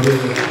ஒரு